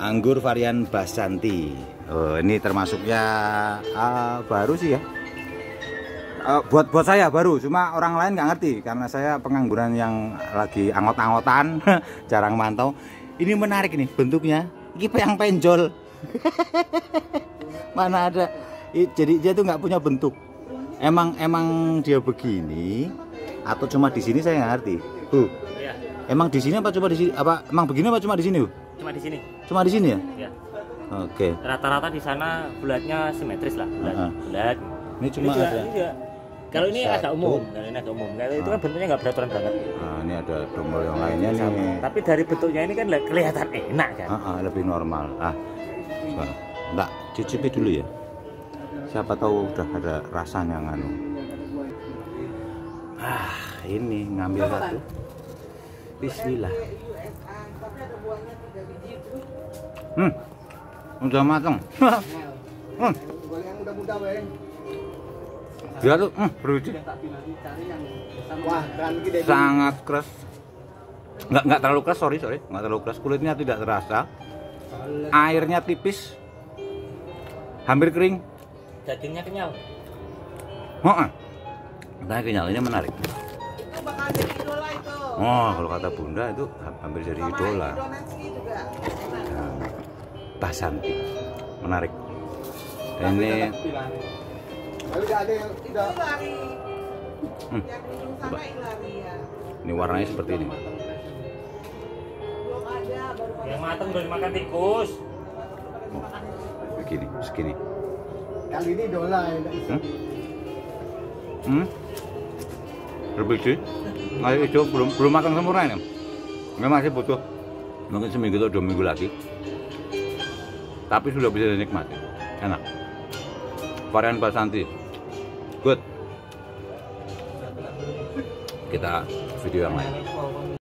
anggur varian Basanti. Oh, ini termasuknya uh, baru sih ya. Uh, buat buat saya baru, cuma orang lain nggak ngerti karena saya pengangguran yang lagi angot-angotan, jarang mantau. Ini menarik nih bentuknya. Ini yang penjol. Mana ada? Jadi dia tuh nggak punya bentuk. Emang emang dia begini atau cuma di sini saya nggak ngerti. Bu, Iya, emang di sini apa cuma di sini? Apa emang begini apa cuma di sini? Bu? Cuma di sini. Cuma di sini ya? Ya. Oke. Rata-rata di sana bulatnya simetris lah, bulat. Heeh. Bulat. Ini cuma juga, ada. ini juga. Kalau ini Satu. agak umum, kalau ini agak umum. Kalau itu kan Ah. bentuknya nggak beraturan banget. Nah, ini ada tombol yang lainnya Sama. nih. Tapi dari bentuknya ini kan kelihatan enak kan. Ah, ah, lebih normal. Ah, so, enggak cicipi dulu ya. Siapa tahu udah ada rasanya nganu. Ah, ini ngambil satu. Bismillah. Hmm, udah matang. hmm, dia tuh hmm, sangat keras. Nggak nggak terlalu keras, sorry sorry, nggak terlalu keras. Kulitnya tidak terasa. Airnya tipis, hampir kering. Dagingnya kenyal. Heeh. Nah, kenyal ini menarik. Itu bakal jadi idola itu Oh, kalau kata Bunda itu ha- hampir jadi sama idola. Juga Nah, Basanti. Menarik. Dan ini Tapi udah ada yang itu udah lari Hmm. yang di ujung sana yang lari ya ini warnanya seperti ini. belum ada baru pada Yang matang udah dimakan tikus. Begini, segini. kali ini dola ya. Hmm? Hmm? Berbiji. Ayo itu belum belum makan sempurna ini. Ini masih butuh mungkin seminggu atau dua minggu lagi. Tapi sudah bisa dinikmati. Enak. Varian Basanti. Good. Kita video yang lain.